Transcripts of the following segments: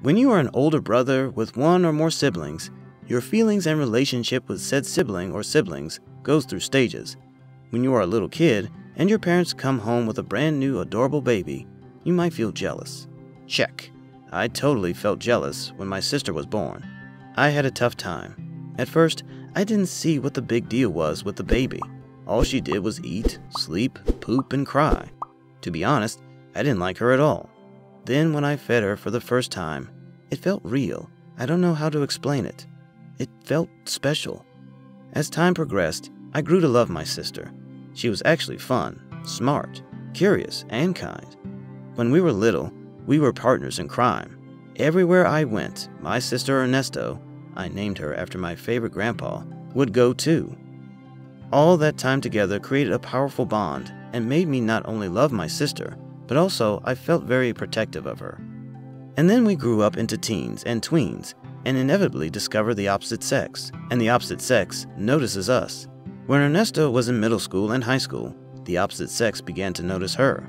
When you are an older brother with one or more siblings, your feelings and relationship with said sibling or siblings goes through stages. When you are a little kid and your parents come home with a brand new adorable baby, you might feel jealous. Check. I totally felt jealous when my sister was born. I had a tough time. At first, I didn't see what the big deal was with the baby. All she did was eat, sleep, poop, and cry. To be honest, I didn't like her at all. Then, when I fed her for the first time, it felt real. I don't know how to explain it. It felt special. As time progressed, I grew to love my sister. She was actually fun, smart, curious, and kind. When we were little, we were partners in crime. Everywhere I went, my sister Ernesto, I named her after my favorite grandpa, would go too. All that time together created a powerful bond and made me not only love my sister, but also I felt very protective of her. And then we grew up into teens and tweens and inevitably discover the opposite sex, and the opposite sex notices us. When Ernesto was in middle school and high school, the opposite sex began to notice her.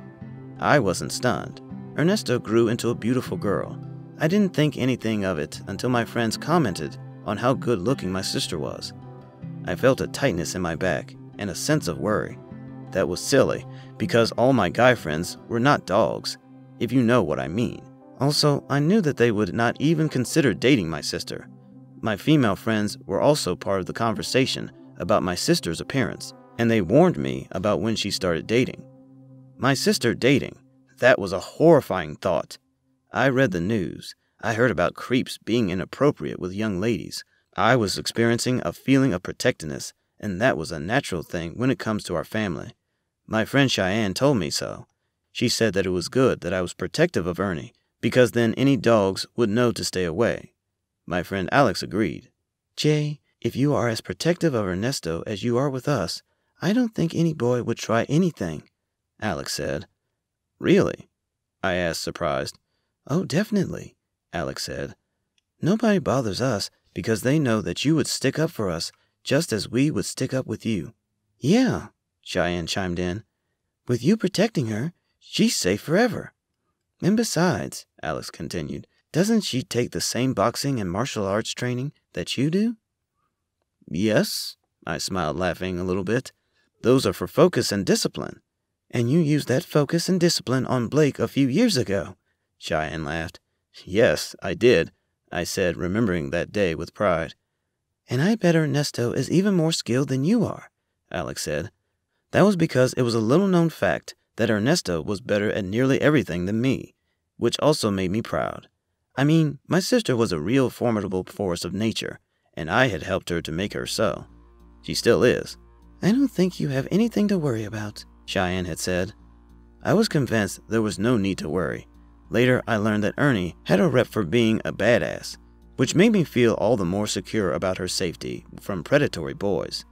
I wasn't stunned. Ernesto grew into a beautiful girl. I didn't think anything of it until my friends commented on how good looking my sister was. I felt a tightness in my back and a sense of worry. That was silly, because all my guy friends were not dogs, if you know what I mean. Also, I knew that they would not even consider dating my sister. My female friends were also part of the conversation about my sister's appearance, and they warned me about when she started dating. My sister dating, that was a horrifying thought. I read the news. I heard about creeps being inappropriate with young ladies. I was experiencing a feeling of protectiveness, and that was a natural thing when it comes to our family. My friend Cheyenne told me so. She said that it was good that I was protective of Ernie because then any dogs would know to stay away. My friend Alex agreed. Jay, if you are as protective of Ernesto as you are with us, I don't think any boy would try anything, Alex said. Really? I asked, surprised. Oh, definitely, Alex said. Nobody bothers us because they know that you would stick up for us just as we would stick up with you. Yeah, Cheyenne chimed in. With you protecting her, she's safe forever. And besides, Alex continued, doesn't she take the same boxing and martial arts training that you do? Yes, I smiled, laughing a little bit. Those are for focus and discipline. And you used that focus and discipline on Blake a few years ago, Cheyenne laughed. Yes, I did, I said, remembering that day with pride. And I bet Ernesto is even more skilled than you are, Alex said. That was because it was a little known fact that Ernesto was better at nearly everything than me, which also made me proud. I mean, my sister was a real formidable force of nature, and I had helped her to make her so. She still is. I don't think you have anything to worry about, Cheyenne had said. I was convinced there was no need to worry. Later, I learned that Ernie had a rep for being a badass, which made me feel all the more secure about her safety from predatory boys.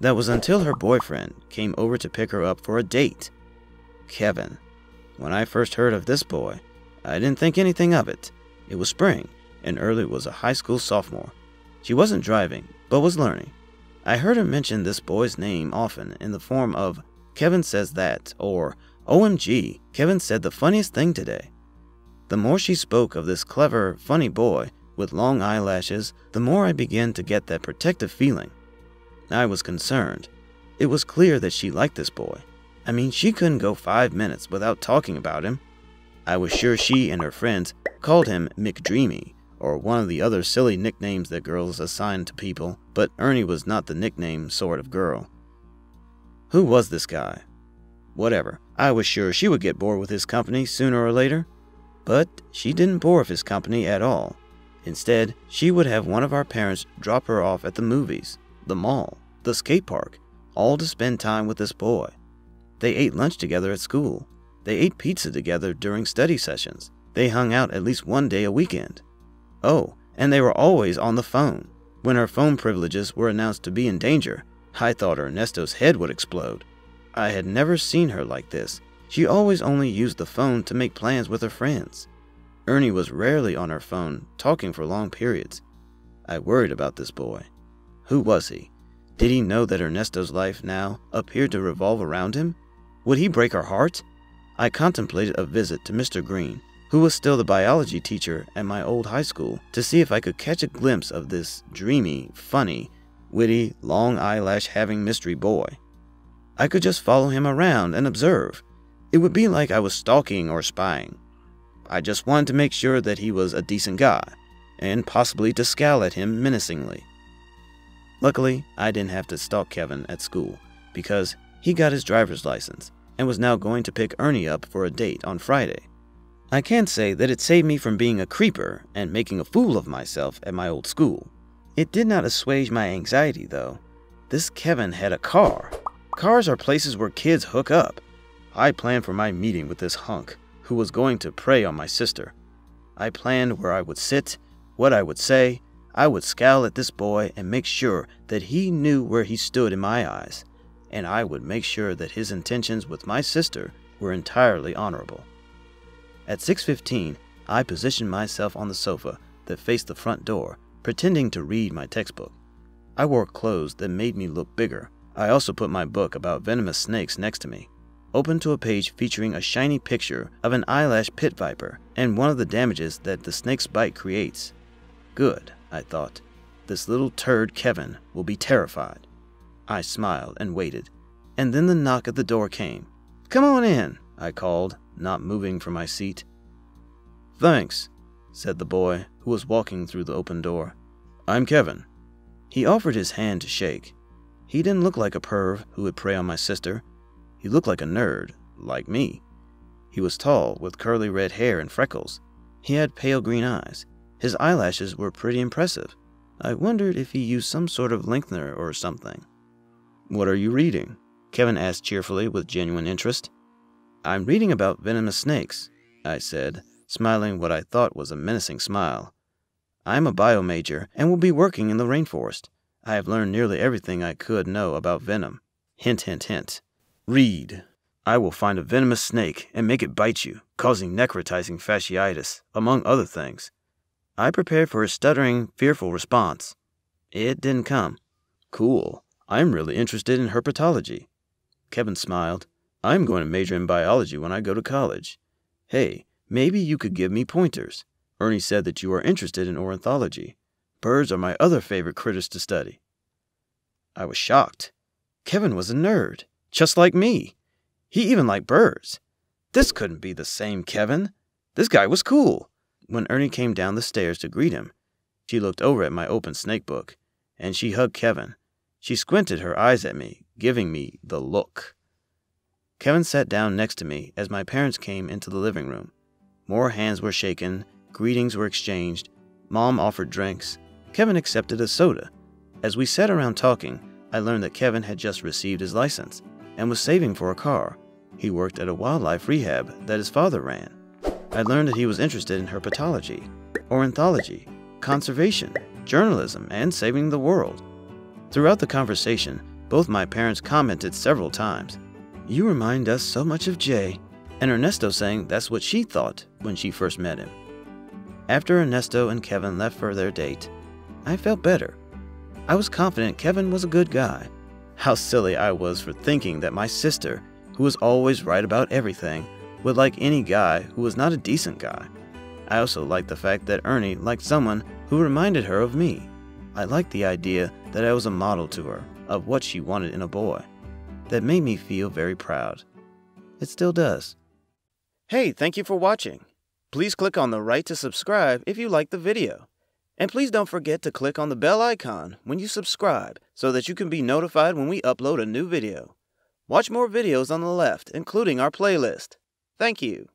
That was until her boyfriend came over to pick her up for a date. Kevin. When I first heard of this boy, I didn't think anything of it. It was spring, and Ernie was a high school sophomore. She wasn't driving, but was learning. I heard her mention this boy's name often in the form of Kevin says that, or OMG, Kevin said the funniest thing today. The more she spoke of this clever, funny boy with long eyelashes, the more I began to get that protective feeling. I was concerned. It was clear that she liked this boy. I mean, she couldn't go five minutes without talking about him. I was sure she and her friends called him McDreamy, or one of the other silly nicknames that girls assign to people, but Ernie was not the nickname sort of girl. Who was this guy? Whatever, I was sure she would get bored with his company sooner or later. But she didn't bore of his company at all. Instead, she would have one of our parents drop her off at the movies the mall, the skate park, all to spend time with this boy. They ate lunch together at school. They ate pizza together during study sessions. They hung out at least one day a weekend. Oh, and they were always on the phone. When her phone privileges were announced to be in danger, I thought Ernesto's head would explode. I had never seen her like this. She always only used the phone to make plans with her friends. Ernie was rarely on her phone, talking for long periods. I worried about this boy. Who was he? Did he know that Ernesto's life now appeared to revolve around him? Would he break her heart? I contemplated a visit to Mr. Green, who was still the biology teacher at my old high school, to see if I could catch a glimpse of this dreamy, funny, witty, long eyelash having mystery boy. I could just follow him around and observe. It would be like I was stalking or spying. I just wanted to make sure that he was a decent guy, and possibly to scowl at him menacingly. Luckily, I didn't have to stalk Kevin at school because he got his driver's license and was now going to pick Ernie up for a date on Friday. I can't say that it saved me from being a creeper and making a fool of myself at my old school. It did not assuage my anxiety, though. This Kevin had a car. Cars are places where kids hook up. I planned for my meeting with this hunk, who was going to prey on my sister. I planned where I would sit, what I would say. I would scowl at this boy and make sure that he knew where he stood in my eyes and I would make sure that his intentions with my sister were entirely honorable. At 6:15, I positioned myself on the sofa that faced the front door, pretending to read my textbook. I wore clothes that made me look bigger. I also put my book about venomous snakes next to me, open to a page featuring a shiny picture of an eyelash pit viper and one of the damages that the snake's bite creates. Good, I thought. This little turd Kevin will be terrified. I smiled and waited, and then the knock at the door came. Come on in, I called, not moving from my seat. Thanks, said the boy, who was walking through the open door. I'm Kevin. He offered his hand to shake. He didn't look like a perv who would prey on my sister. He looked like a nerd, like me. He was tall, with curly red hair and freckles. He had pale green eyes. His eyelashes were pretty impressive. I wondered if he used some sort of lengthener or something. What are you reading? Kevin asked cheerfully with genuine interest. I'm reading about venomous snakes, I said, smiling what I thought was a menacing smile. I'm a bio major and will be working in the rainforest. I have learned nearly everything I could know about venom. Hint, hint, hint. Read. I will find a venomous snake and make it bite you, causing necrotizing fasciitis, among other things. I prepared for a stuttering, fearful response. It didn't come. Cool. I'm really interested in herpetology. Kevin smiled. I'm going to major in biology when I go to college. Hey, maybe you could give me pointers. Ernie said that you are interested in ornithology. Birds are my other favorite critters to study. I was shocked. Kevin was a nerd, just like me. He even liked birds. This couldn't be the same Kevin. This guy was cool. When Ernie came down the stairs to greet him, she looked over at my open snake book, and she hugged Kevin. She squinted her eyes at me, giving me the look. Kevin sat down next to me as my parents came into the living room. More hands were shaken, greetings were exchanged, Mom offered drinks. Kevin accepted a soda. As we sat around talking, I learned that Kevin had just received his license and was saving for a car. He worked at a wildlife rehab that his father ran. I learned that he was interested in herpetology, ornithology, conservation, journalism, and saving the world. Throughout the conversation, both my parents commented several times, You remind us so much of Jay, and Ernesto saying that's what she thought when she first met him. After Ernesto and Kevin left for their date, I felt better. I was confident Kevin was a good guy. How silly I was for thinking that my sister, who was always right about everything, would like any guy who was not a decent guy. I also liked the fact that Ernie liked someone who reminded her of me. I liked the idea that I was a model to her of what she wanted in a boy. That made me feel very proud. It still does. Hey, thank you for watching. Please click on the right to subscribe if you like the video. And please don't forget to click on the bell icon when you subscribe so that you can be notified when we upload a new video. Watch more videos on the left, including our playlist. Thank you.